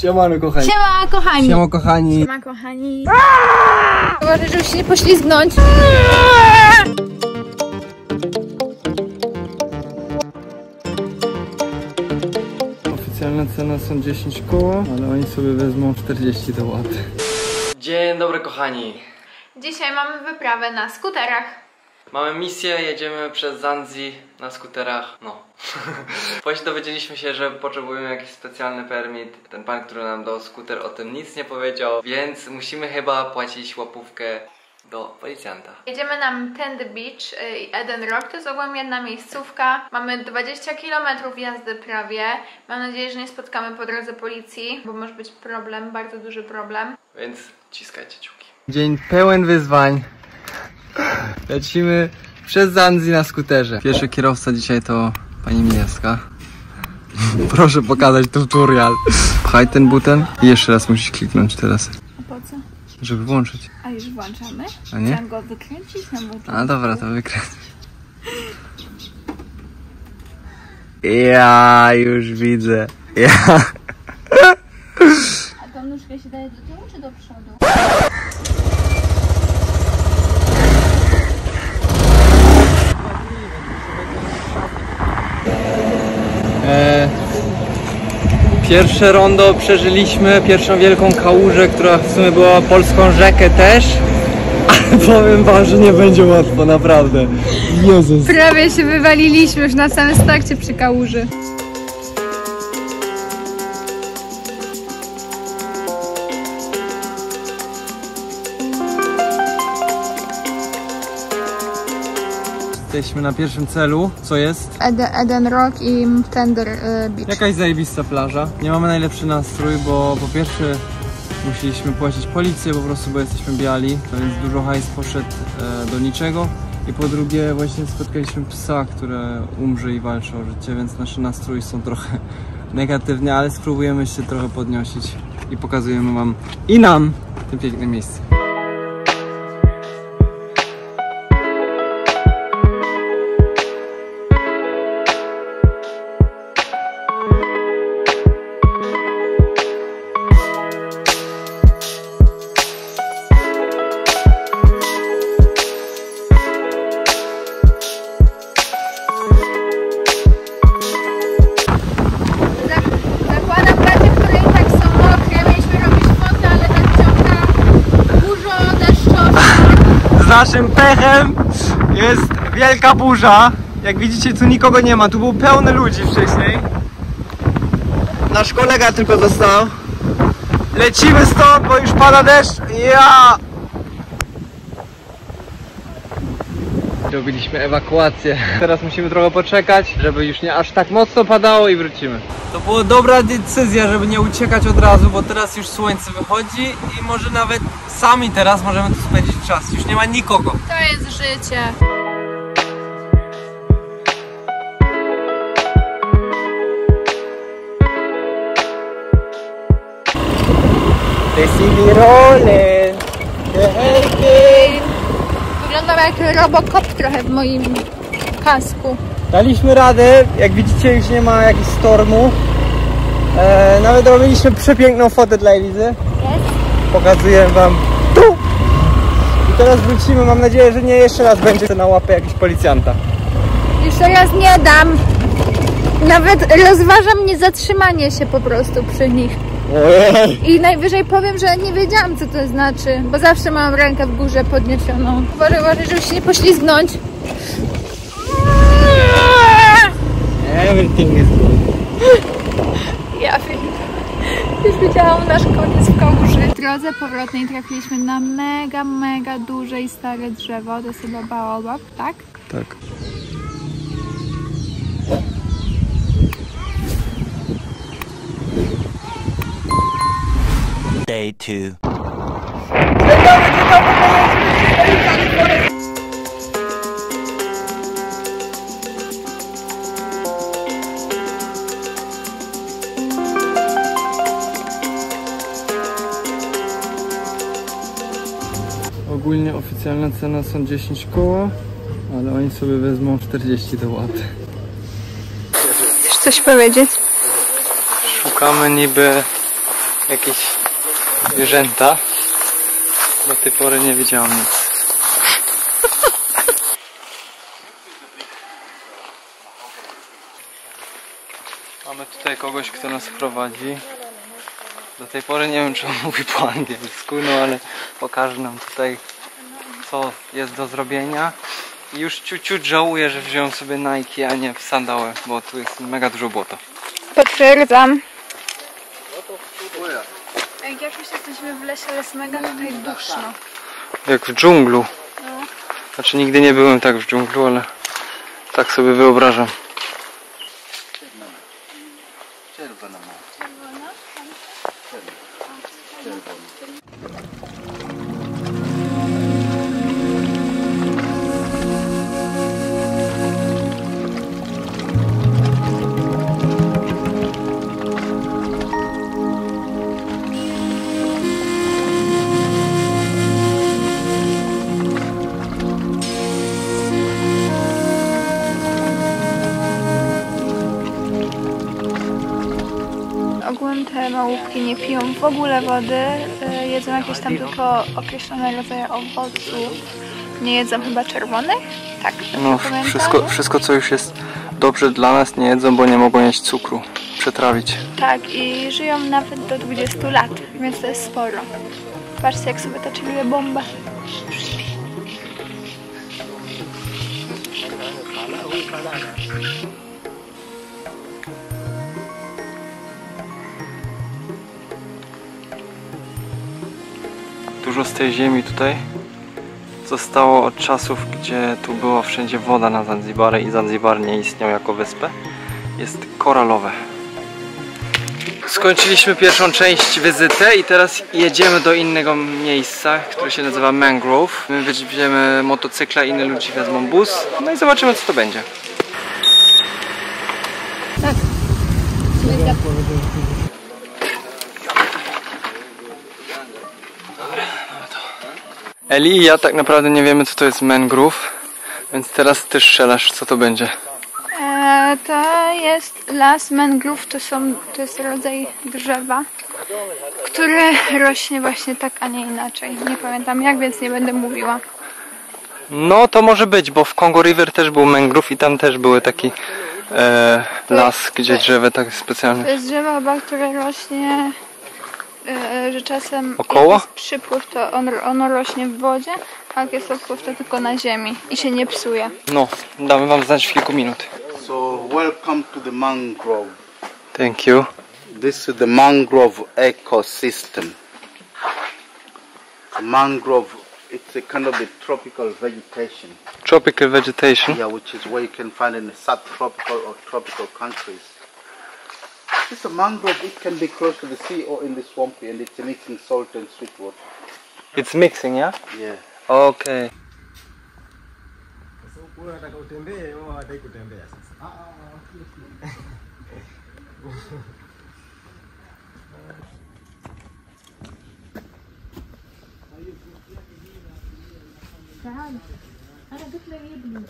Siemano kochani. Siema kochani! Siema kochani. Siema kochani! Uważaj, żeby się nie poślizgnąć. Oficjalna cena są 10 koła, ale oni sobie wezmą 40 do łaty. Dzień dobry kochani. Dzisiaj mamy wyprawę na skuterach. Mamy misję, jedziemy przez Zanzi na skuterach. No. Właśnie dowiedzieliśmy się, że potrzebujemy jakiś specjalny permit. Ten pan, który nam dał skuter o tym nic nie powiedział, więc musimy chyba płacić łapówkę do policjanta. Jedziemy na Mtend Beach y, i Eden Rock. To jest ogólnie jedna miejscówka. Mamy 20 km jazdy prawie. Mam nadzieję, że nie spotkamy po drodze policji, bo może być problem, bardzo duży problem. Więc ciskajcie ciuki. Dzień pełen wyzwań. Lecimy przez Zanzi na skuterze. Pierwszy kierowca dzisiaj to pani Milewska. Proszę pokazać tutorial. Pchaj ten button i jeszcze raz musisz kliknąć teraz, A po co? żeby włączyć. A już włączamy? A nie? go wykręcić na motor. A dobra, to wykręć. Ja już widzę. Ja. A tą nóżkę się daje do tyłu czy do przodu? Pierwsze rondo przeżyliśmy, pierwszą wielką kałużę, która w sumie była polską rzekę też. Ale powiem wam, że nie będzie łatwo, naprawdę. Jezus. Prawie się wywaliliśmy już na samym starcie przy kałuży. Jesteśmy na pierwszym celu, co jest? Eden, Eden Rock i Tender Beach. Jakaś zajebista plaża. Nie mamy najlepszy nastrój, bo po pierwsze musieliśmy płacić policję po prostu, bo jesteśmy biali, to więc dużo hajs poszedł e, do niczego. I po drugie właśnie spotkaliśmy psa, które umrze i walczy o życie, więc nasze nastrój są trochę negatywne, ale spróbujemy się trochę podnosić i pokazujemy wam i nam to piękne miejsce. Naszym pechem jest wielka burza. Jak widzicie, tu nikogo nie ma. Tu był pełny ludzi wcześniej. Nasz kolega tylko został. Lecimy stąd, bo już pada deszcz. Ja! Robiliśmy ewakuację. Teraz musimy trochę poczekać, żeby już nie aż tak mocno padało i wrócimy. To była dobra decyzja, żeby nie uciekać od razu, bo teraz już słońce wychodzi i może nawet sami teraz możemy tu spędzić czas. Już nie ma nikogo. To jest życie. They see jak Robocop trochę w moim kasku. Daliśmy radę, jak widzicie już nie ma jakichś stormu. E, nawet robiliśmy przepiękną fotę dla Elizy. Pokazuję wam tu. I teraz wrócimy, mam nadzieję, że nie jeszcze raz będzie na łapę jakiś policjanta. Już teraz nie dam. Nawet rozważam niezatrzymanie się po prostu przy nich. I najwyżej powiem, że nie wiedziałam co to znaczy, bo zawsze mam rękę w górze podniesioną. Uważaj, uważaj, żeby się nie poślizgnąć. Everything is good. Ja wiem. Już widziałam nasz koniec w kałuży. W drodze powrotnej trafiliśmy na mega, mega duże i stare drzewo. To jest chyba baobab, tak? Tak. Day two. Ogólnie oficjalna cena są 10 koła, ale oni sobie wezmą 40 do łaty. Chcesz coś powiedzieć? Szukamy niby jakieś zwierzęta. Do tej pory nie widziałam nic. Mamy tutaj kogoś, kto nas prowadzi. Do tej pory nie wiem, czy on mówi po angielsku, no ale pokaże nam tutaj, co jest do zrobienia. I już ciut, ciut żałuję, że wziąłem sobie Nike, a nie sandały, bo tu jest mega dużo błota. Potwierdzam. Jak jakoś jesteśmy w lesie, ale jest mega tutaj duszno. Jak w dżunglu. Znaczy nigdy nie byłem tak w dżunglu, ale tak sobie wyobrażam. Małówki nie piją w ogóle wody, y, jedzą jakieś tam tylko określone rodzaje owoców. Nie jedzą chyba czerwonych? Tak, dobrze No, wszystko, wszystko co już jest dobrze dla nas nie jedzą, bo nie mogą jeść cukru. Przetrawić. Tak, i żyją nawet do 20 lat, więc to jest sporo. Patrzcie, jak sobie ta czyluje bombę. Dużo z tej ziemi tutaj zostało od czasów, gdzie tu była wszędzie woda na Zanzibarze i Zanzibar nie istniał jako wyspę. Jest koralowe. Skończyliśmy pierwszą część wizyty i teraz jedziemy do innego miejsca, które się nazywa Mangrove. My weźmiemy motocykla, inni ludzie wezmą bus, no i zobaczymy co to będzie. Eli i ja tak naprawdę nie wiemy co to jest mangrove, więc teraz ty strzelasz co to będzie. E, to jest las mangrove, to, są, to jest rodzaj drzewa, które rośnie właśnie tak, a nie inaczej. Nie pamiętam jak, więc nie będę mówiła. No to może być, bo w Congo River też był mangrove i tam też były taki e, las, gdzie drzewa tak To specjalne. jest drzewo chyba, które rośnie, że czasem Około? jak jest przypływ, to on, ono rośnie w wodzie, a jak jest odpływ, to tylko na ziemi i się nie psuje. No, damy wam znać w kilku minut. So welcome to the mangrove. Thank you. This is the mangrove ecosystem. The mangrove, it's a kind of a tropical vegetation, Tropical vegetation. yeah, which is where you can find in the subtropical or tropical countries. It's a mangrove, it can be close to the sea or in the swampy and it's mixing salt and sweet water. It's mixing, yeah? Yeah. Okay. Wewe unataka utembee au hawataki kutembea sasa?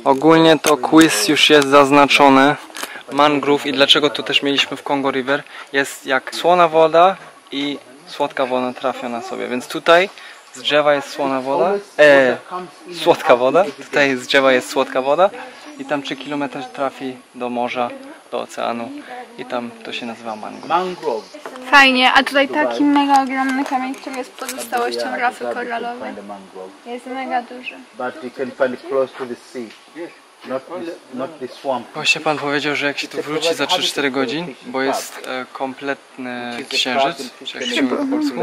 Ogólnie to quiz już jest zaznaczony. Mangrove i dlaczego tu też mieliśmy w Congo River jest jak słona woda i słodka woda trafia na sobie. Więc tutaj z drzewa jest słona woda, e, słodka woda, tutaj z drzewa jest słodka woda i tam 3 km trafi do morza, do oceanu i tam to się nazywa mangrove. Mangrove. Fajnie, a tutaj taki mega ogromny kamień, który jest pozostałością rafy koralowej. Jest mega duży. But you can find it close to the sea. Właśnie pan powiedział, że jak się tu wróci za 3-4 godzin, bo jest e, kompletny księżyc, czy jak się mówi po polsku,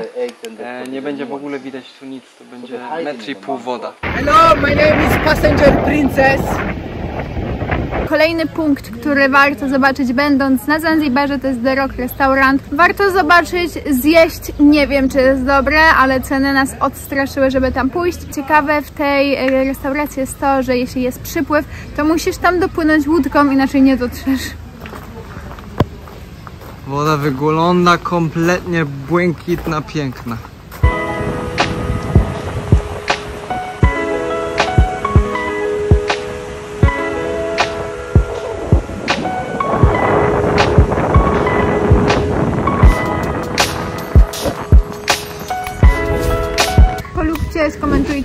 e, nie będzie w ogóle widać tu nic, to będzie metr i pół woda. Hello, my name is Passenger Princess. Kolejny punkt, który warto zobaczyć będąc na Zanzibarze to jest The Rock Restaurant. Warto zobaczyć, zjeść, nie wiem czy jest dobre, ale ceny nas odstraszyły, żeby tam pójść. Ciekawe w tej e, restauracji jest to, że jeśli jest przypływ, to musisz tam dopłynąć łódką, inaczej nie dotrzesz. Woda wygląda kompletnie błękitna, piękna.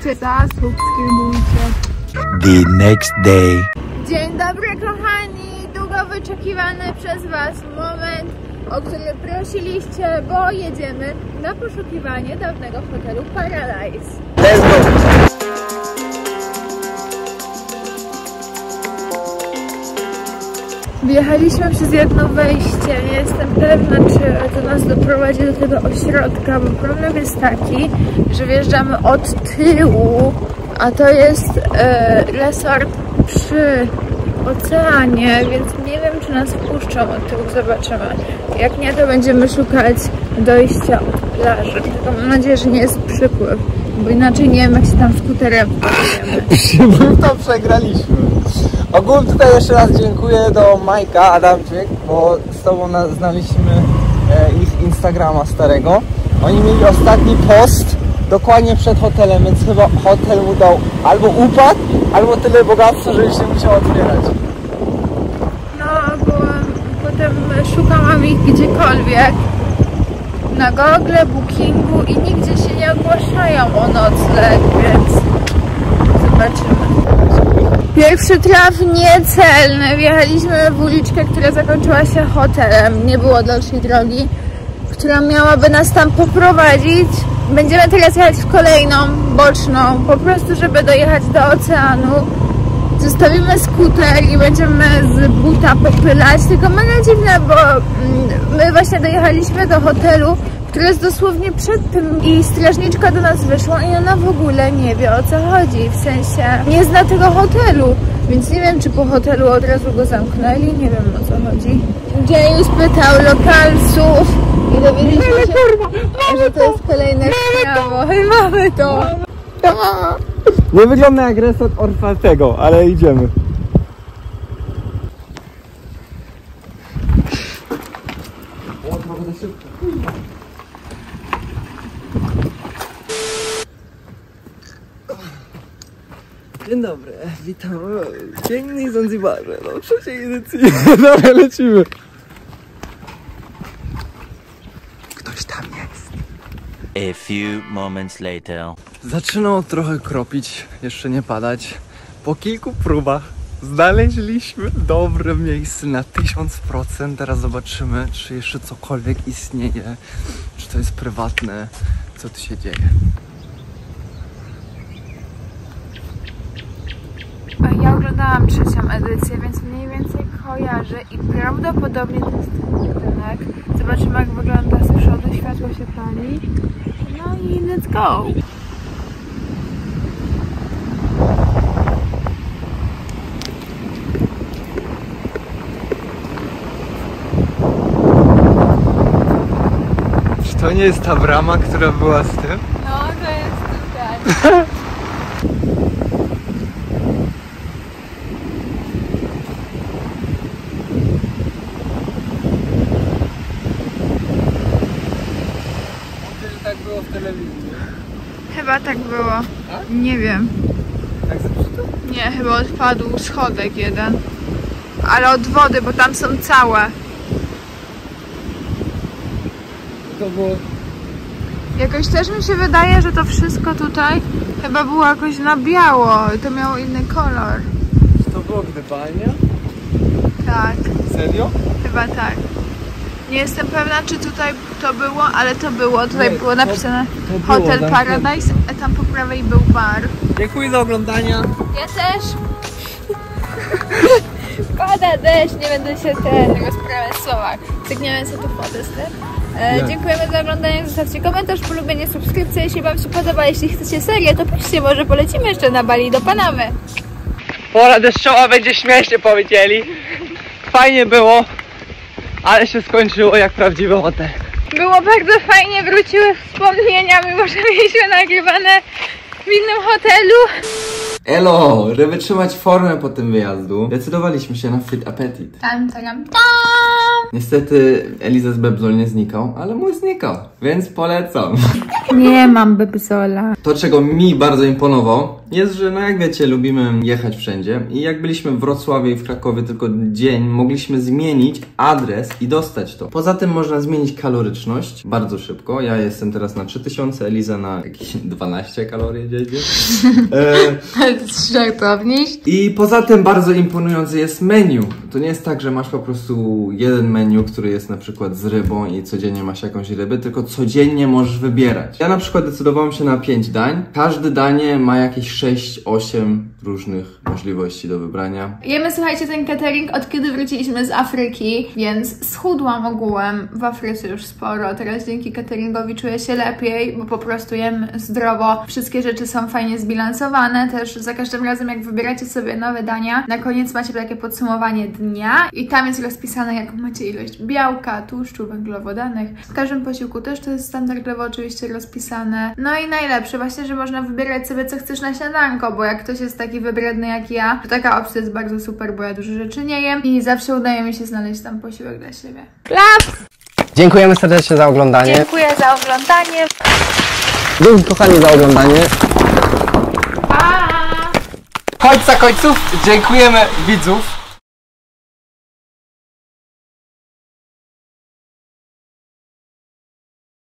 Skomentujcie, zasubskrybujcie. The next day. Dzień dobry kochani, długo wyczekiwany przez Was moment, o który prosiliście, bo jedziemy na poszukiwanie dawnego hotelu Paradise. Wjechaliśmy przez jedno wejście, nie jestem pewna, czy to nas doprowadzi do tego ośrodka, bo problem jest taki, że wjeżdżamy od tyłu, a to jest e, resort przy oceanie, więc nie wiem, czy nas wpuszczą od tyłu, zobaczymy. Jak nie, to będziemy szukać dojścia od plaży, tylko mam nadzieję, że nie jest przypływ, bo inaczej nie wiem, jak się tam skuterem pojedziemy. to przegraliśmy. Ogólnie tutaj jeszcze raz dziękuję do Majka Adamczyk, bo z tobą na, znaliśmy e, ich Instagrama starego. Oni mieli ostatni post dokładnie przed hotelem, więc chyba hotel mu dał albo upadł, albo tyle bogactwa, że już nie musiał otwierać. No, byłam, potem szukałam ich gdziekolwiek. Na Google, Bookingu i nigdzie się nie ogłaszają o nocleg, więc zobaczymy. Pierwszy traf niecelny. Wjechaliśmy w uliczkę, która zakończyła się hotelem. Nie było dalszej drogi, która miałaby nas tam poprowadzić. Będziemy teraz jechać w kolejną, boczną, po prostu, żeby dojechać do oceanu. Zostawimy skuter i będziemy z buta popylać, tylko mega dziwne, bo mm, my właśnie dojechaliśmy do hotelu, który jest dosłownie przed tym i strażniczka do nas wyszła i ona w ogóle nie wie o co chodzi, w sensie nie zna tego hotelu, więc nie wiem czy po hotelu od razu go zamknęli, nie wiem o co chodzi. James pytał lokalsów i dowiedzieliśmy się, że to jest kolejne sprawo. I mamy to! Nie wygląda jak resort Orfaltego, ale idziemy. Dzień dobry, witam w pięknej Zanzibarze, no trzeciej edycji. Dobra, lecimy. Ktoś tam jest. A few moments later. Zaczynało trochę kropić, jeszcze nie padać. Po kilku próbach znaleźliśmy dobre miejsce na 1000%. Teraz zobaczymy, czy jeszcze cokolwiek istnieje, czy to jest prywatne, co tu się dzieje. A Ja oglądałam trzecią edycję, więc mniej więcej kojarzę i prawdopodobnie to jest ten budynek. Zobaczymy jak wygląda z przodu, światło się pali. No i let's go! Czy to nie jest ta brama, która była z tym? No to jest tutaj. Chyba tak było. Nie wiem. Tak zepsuto? Nie, chyba odpadł schodek jeden. Ale od wody, bo tam są całe. To było... Jakoś też mi się wydaje, że to wszystko tutaj chyba było jakoś na biało. i To miało inny kolor. To było gdybania? Tak, Serio? chyba tak. Nie jestem pewna, czy tutaj to było, ale to było. Tutaj Nie, było napisane to było Hotel zamknięte. Paradise, a tam po prawej był bar. Dziękuję za oglądanie. Ja też. Pada deszcz, nie będę się ten rozprawiać w słowach. Cykniemy sobie tu fotę z tym. E, dziękujemy za oglądanie, zostawcie komentarz, polubienie, subskrypcję, jeśli wam się podoba, jeśli chcecie serię, to piszcie, może polecimy jeszcze na Bali do Panamy. Pora deszczowa będzie śmiesznie powiedzieli. Fajnie było, ale się skończyło jak prawdziwy hotel. Było bardzo fajnie, wróciły wspomnienia, mimo że mieliśmy nagrywane w innym hotelu. Elo, żeby trzymać formę po tym wyjazdu, decydowaliśmy się na Fit Appetit. Tam, tam, tam. Niestety Eliza z Bebzol nie znikał, ale mój znikał. więc polecam. Nie mam Bepsola. To, czego mi bardzo imponowało, jest, że no jak wiecie, lubimy jechać wszędzie i jak byliśmy w Wrocławiu i w Krakowie tylko dzień, mogliśmy zmienić adres i dostać to. Poza tym można zmienić kaloryczność bardzo szybko. Ja jestem teraz na 3000, Eliza na jakieś 12 kalorii dziennie. E, Żartowniś? I poza tym bardzo imponujący jest menu. To nie jest tak, że masz po prostu jeden menu, który jest na przykład z rybą i codziennie masz jakąś rybę, tylko codziennie możesz wybierać. Ja na przykład decydowałem się na 5 dań. Każde danie ma jakieś 6-8 różnych możliwości do wybrania. Jemy, słuchajcie, ten catering od kiedy wróciliśmy z Afryki, więc schudłam ogółem w Afryce już sporo. Teraz dzięki cateringowi czuję się lepiej, bo po prostu jem zdrowo. Wszystkie rzeczy są fajnie zbilansowane. Też za każdym razem, jak wybieracie sobie nowe dania, na koniec macie takie podsumowanie dnia i tam jest rozpisane, jaką macie ilość białka, tłuszczu, węglowodanych. W każdym posiłku też to jest standardowo oczywiście rozpisane. No i najlepsze właśnie, że można wybierać sobie, co chcesz na śniadanko, bo jak ktoś jest taki wybredny jak ja, to taka opcja jest bardzo super, bo ja dużo rzeczy nie jem i zawsze udaje mi się znaleźć tam posiłek dla siebie. Dziękujemy serdecznie za oglądanie. Dziękuję za oglądanie. Dzięki kochani za oglądanie. Pa! Końca końców dziękujemy widzów